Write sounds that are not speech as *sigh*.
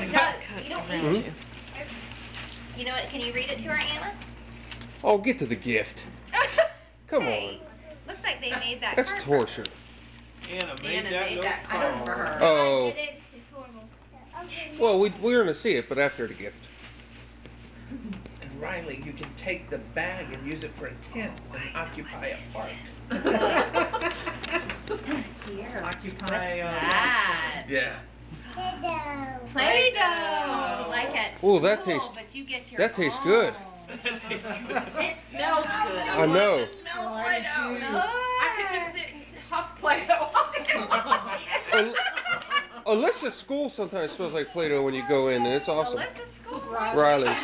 send Mhm. it to. You know what? Can you read it to her, Anna? Oh, get to the gift. *laughs* Come Hey, looks like they made that. That's card for torture. Anna made Anna that made little that card for her. her. Oh. I did it. Well, we, we're going to see it, but after the gift. And Riley, you can take the bag and use it for a tent and occupy a park. *laughs* *laughs* Here. Occupy. What's uh, that? Yeah. Play-Doh, like at Ooh, that tastes- but you get your that tastes own. good. *laughs* It smells good. I know. love the smell Play-Doh. No. I could just sit and huff Play-Doh. Un- *laughs* Alyssa's school sometimes smells like Play-Doh when you go in, and it's awesome. Alyssa's school. Riley. *laughs*